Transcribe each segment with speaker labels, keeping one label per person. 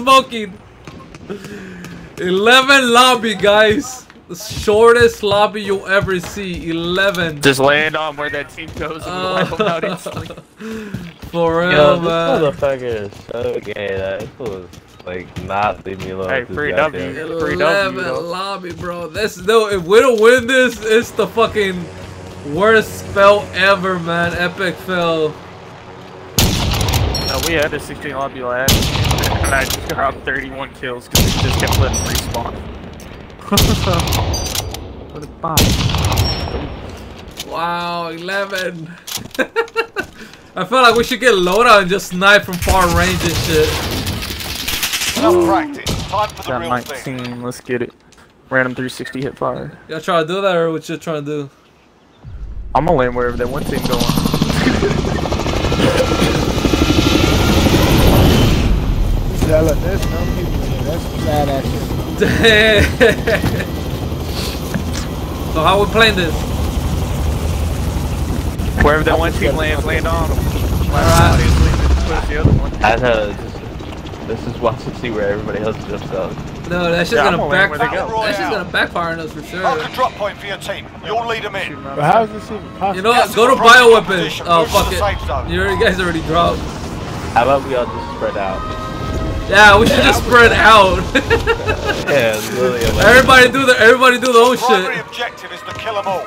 Speaker 1: smoking. 11 lobby, guys. The shortest lobby you'll ever see. 11.
Speaker 2: Just land on where that team goes and
Speaker 1: Uh,
Speaker 2: wipe them out instantly.
Speaker 1: For real,
Speaker 3: Yo, this
Speaker 1: man.
Speaker 3: motherfucker is so gay. That this was like not leave me alone.
Speaker 2: Hey, free W. Free W,
Speaker 1: 11
Speaker 2: though.
Speaker 1: lobby, bro. This no. If we don't win this, it's the fucking worst spell ever, man. Epic fail.
Speaker 2: No, we had a 16 lobby last, and I just got 31 kills because they just kept letting respawn. what a bomb.
Speaker 1: Wow, 11. I feel like we should get Loda and just snipe from far range and shit.
Speaker 4: Enough practice. Time for the
Speaker 2: Got
Speaker 4: real thing.
Speaker 2: 19, let's get it. Random 360 hit fire.
Speaker 1: Y'all try to do that or what you trying to do?
Speaker 2: I'm gonna land wherever that one team going.
Speaker 5: Yeah, look, there's no people in here. That's some sad ass shit.
Speaker 1: so how we playing this?
Speaker 2: Wherever that one team lands, land on them.
Speaker 1: Alright.
Speaker 2: Push the other one.
Speaker 3: I know. Just, let's just watch and see where everybody else jumps out.
Speaker 1: Uh, no, that shit's
Speaker 2: Yeah,
Speaker 1: gonna
Speaker 2: gonna land where they
Speaker 1: backfire.
Speaker 2: go.
Speaker 1: That shit's gonna backfire on us for sure.
Speaker 4: Mark a drop point for your team. You'll lead them in.
Speaker 5: But how is this even possible?
Speaker 1: You know what? Go to
Speaker 4: we're
Speaker 1: bioweapon. Oh fuck it.
Speaker 4: safe.
Speaker 1: You guys already dropped.
Speaker 3: How about we all just spread out?
Speaker 1: Yeah, we should just spread out.
Speaker 3: Yeah, literally.
Speaker 1: Everybody do the everybody do their own
Speaker 4: Primary objective is to kill them all.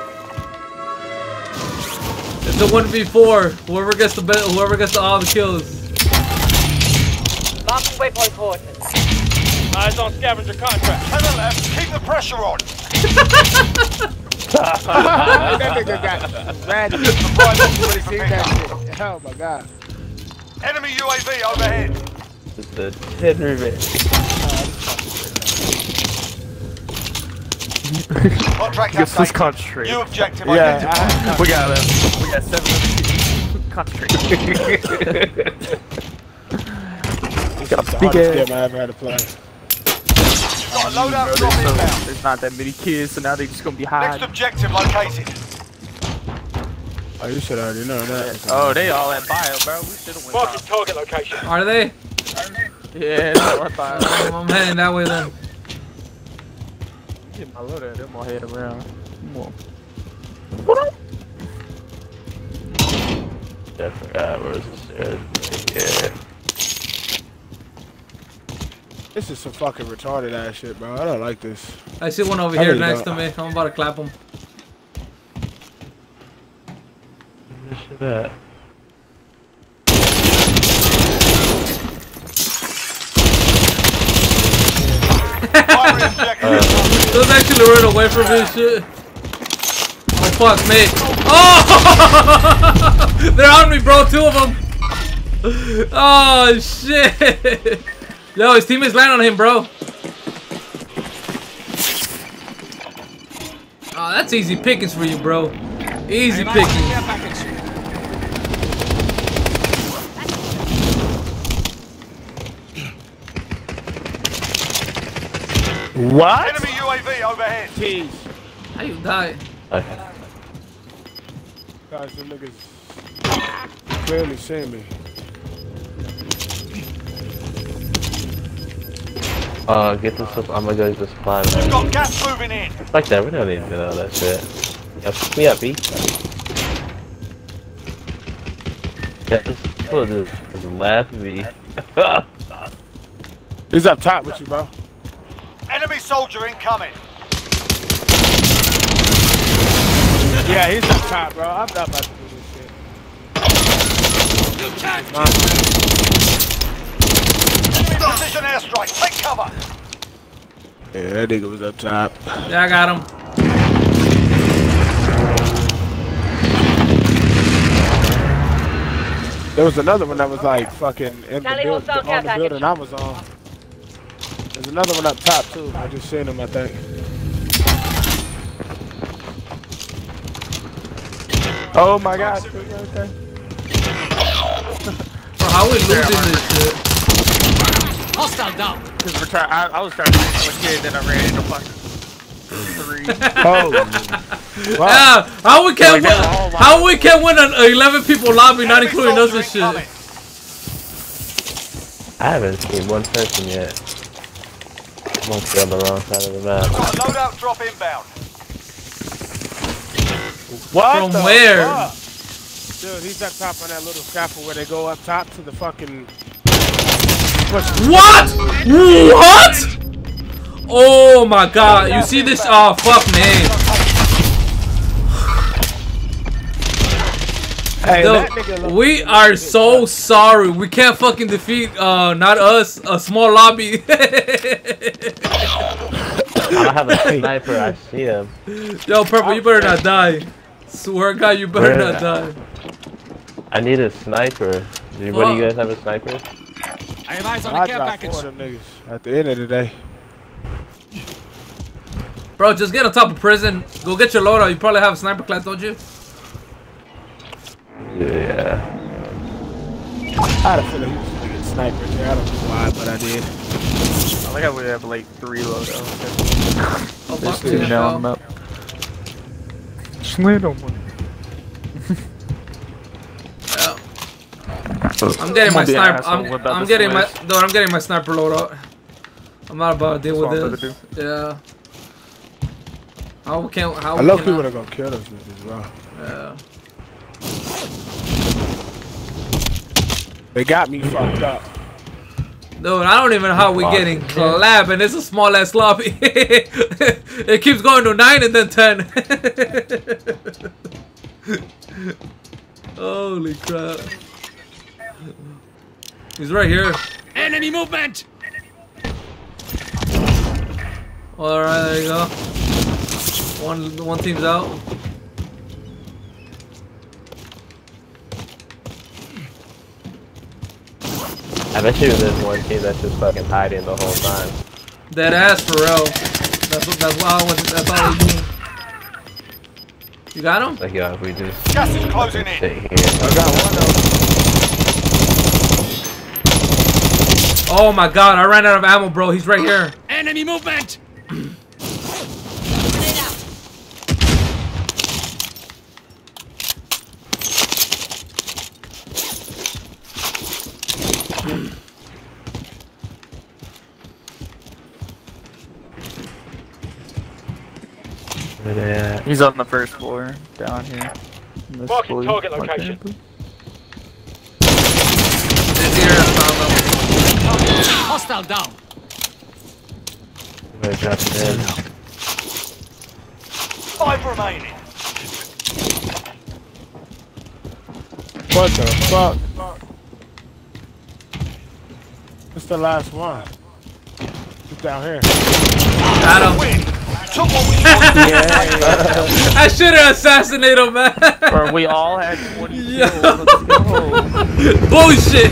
Speaker 1: It's a one v four. Whoever gets the be- whoever gets the all the kills.
Speaker 6: Marking waypoint coordinates.
Speaker 7: Eyes on scavenger contract.
Speaker 4: To the left, keep the pressure on.
Speaker 5: that nigga got ratty.
Speaker 4: Right, ready for
Speaker 5: seen
Speaker 4: pickup.
Speaker 5: that shit. Oh my god.
Speaker 4: Enemy UAV overhead.
Speaker 3: Just a hit revenge.
Speaker 4: Contract
Speaker 2: Guess let's
Speaker 4: New objective
Speaker 5: Yeah,
Speaker 4: identified.
Speaker 2: We got it. We got seven country. Concentrate.
Speaker 5: it's the hardest
Speaker 2: big
Speaker 5: game I ever had to play.
Speaker 4: You've got a loadout
Speaker 2: Bro,
Speaker 4: drop
Speaker 2: there's, so, there's not that many kids, so now they're just gonna be
Speaker 4: high.
Speaker 2: Next
Speaker 4: objective located.
Speaker 5: Oh, you should already know that.
Speaker 2: Oh, they all at bio, bro. We should have went.
Speaker 7: Marking target location.
Speaker 1: Are they?
Speaker 2: Yeah, they all at bio.
Speaker 1: I'm, I'm heading that way then.
Speaker 2: Get my loader, them all head around. Come on.
Speaker 3: I forgot where was the stairs. Yeah.
Speaker 5: This is some fucking retarded ass shit, bro. I don't like this.
Speaker 1: I see one over
Speaker 5: I
Speaker 1: here
Speaker 5: really
Speaker 1: next
Speaker 5: don't.
Speaker 1: to me. I'm about to clap him.
Speaker 3: Where's shit
Speaker 4: objective.
Speaker 1: Those actually ran away from this shit. Oh fuck me. Oh! They're on me, bro. Two of them. Oh shit. Yo, his teammates land on him, bro. Oh, that's easy pickings for you, bro. Easy pickings.
Speaker 5: What?
Speaker 4: Enemy UAV overhead.
Speaker 5: Jeez.
Speaker 1: How you die?
Speaker 3: Okay.
Speaker 5: Guys, the niggas clearly see me.
Speaker 3: Uh, get this up. I'm gonna go to the supply man.
Speaker 4: Got gas moving in.
Speaker 3: Like that, we don't need to know that shit. Yeah, pick me up, B. Yeah, this what is this? Is laugh at me.
Speaker 5: He's up top with you, bro.
Speaker 4: Enemy soldier incoming.
Speaker 5: Yeah, he's up top, bro. I'm not about to do this shit.
Speaker 4: Precision airstrike. Take cover.
Speaker 5: Yeah, that nigga was up top.
Speaker 1: Yeah, I got him.
Speaker 5: There was another one that was like fucking in the, build, on the building I was on. There's another one up top too. I just seen him, I think. Oh my god. Okay.
Speaker 1: Bro, how we losing this shit?
Speaker 7: Hostile down.
Speaker 2: Cause we're trying. I, I was trying to get one kid, then I ran into fucking three.
Speaker 5: Oh. wow.
Speaker 1: Yeah, how we can't
Speaker 2: Like,
Speaker 1: win?
Speaker 2: they were all lined
Speaker 1: How we can't win an 11 people lobby, not including us
Speaker 4: soldier
Speaker 1: and shit?
Speaker 4: incoming.
Speaker 3: I haven't seen one person yet. Must be on the wrong side of the map.
Speaker 4: Loadout drop inbound.
Speaker 5: What
Speaker 1: From where?
Speaker 5: fuck? Dude, he's up top on that little scaffold where they go up top to the fucking.
Speaker 1: What? What? Oh my god. You see this? Oh, fuck me.
Speaker 5: Hey,
Speaker 1: Dude,
Speaker 5: look-
Speaker 1: we are so sorry. We can't fucking defeat, uh, not us, a small lobby.
Speaker 3: I have a sniper. I see him.
Speaker 1: Yo, Purple, you better not die. Swear to God, you better
Speaker 3: Where-
Speaker 1: not die.
Speaker 3: I need a sniper. Do one of you guys have a sniper?
Speaker 7: I have eyes on
Speaker 5: I
Speaker 7: the care package.
Speaker 5: them niggas at the end of the day.
Speaker 1: Bro, just get on top of prison. Go get your loadout. You probably have a sniper class, don't you?
Speaker 3: Yeah.
Speaker 5: I had a feeling he was gonna get snipers there. I don't know why, but I did.
Speaker 2: I think I would have like three loadouts.
Speaker 1: Oh, fuck.
Speaker 2: Just sitting
Speaker 1: yeah,
Speaker 2: down
Speaker 1: bro.
Speaker 2: up. Just land on one.
Speaker 1: Yeah. I'm getting my
Speaker 2: gonna be an
Speaker 1: sniper. I'm, I'm
Speaker 2: the
Speaker 1: getting my.
Speaker 2: switch.
Speaker 1: Dude, I'm getting my sniper loadout. I'm not about to deal
Speaker 2: That's
Speaker 1: with
Speaker 2: gonna
Speaker 1: this. Yeah. How can how
Speaker 5: I low
Speaker 1: can
Speaker 5: key
Speaker 1: I-
Speaker 5: would have gonna kill those niggas as well.
Speaker 1: Yeah.
Speaker 5: They got me fucked up.
Speaker 1: Dude, I don't even know how we're getting clap, and it's a small ass lobby. it keeps going to nine and then ten. Holy crap! He's right here.
Speaker 7: Enemy movement!
Speaker 1: All right, there you go. One one team's out.
Speaker 3: I bet you there's one team that's just fucking hiding the whole time.
Speaker 1: Dead ass for real. That's what. That's why. I was, that's all they do. You got him?
Speaker 3: Like, yo, if we just
Speaker 4: Gas is closing in.
Speaker 3: sit here.
Speaker 5: I got one of them.
Speaker 1: Oh my god! I ran out of ammo, bro. He's right here.
Speaker 7: Enemy movement!
Speaker 3: Where they at?
Speaker 2: He's on the first floor, down here. In
Speaker 7: Marking target location.
Speaker 1: He's here. I found him.
Speaker 7: Hostile down!
Speaker 3: Where they dropping?
Speaker 4: Five remaining.
Speaker 5: What the fuck? It's the last one. It's down here.
Speaker 1: Got him.
Speaker 4: Win. Took what we wanted.
Speaker 1: I should have assassinated him, man.
Speaker 2: Or we all had 20
Speaker 1: Yeah.
Speaker 2: kills.
Speaker 1: Bullshit.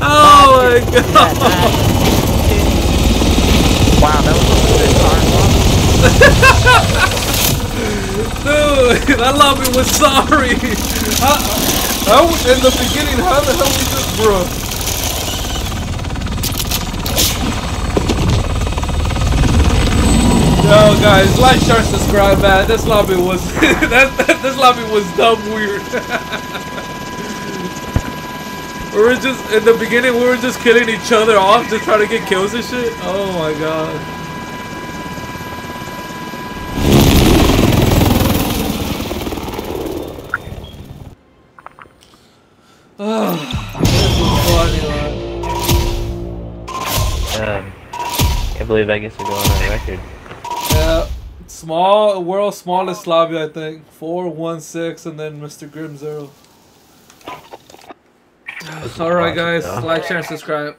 Speaker 1: oh my god.
Speaker 2: Wow, that was a good time.
Speaker 1: Dude, that lobby was sorry. I, uh, uh, I was in the beginning. How the hell was this, bro? Yo, guys, like, share, subscribe, man. This lobby was that, that this lobby was dumb weird. we were just in the beginning. We were just killing each other off, just trying to get kills and shit. Oh my god. this was funny, man.
Speaker 3: Damn. Can't believe that gets to go on record.
Speaker 1: Yeah, small world's smallest lobby, I think. Four, one, six, and then Mr. Grim Zero. All right, guys, like, share, and subscribe.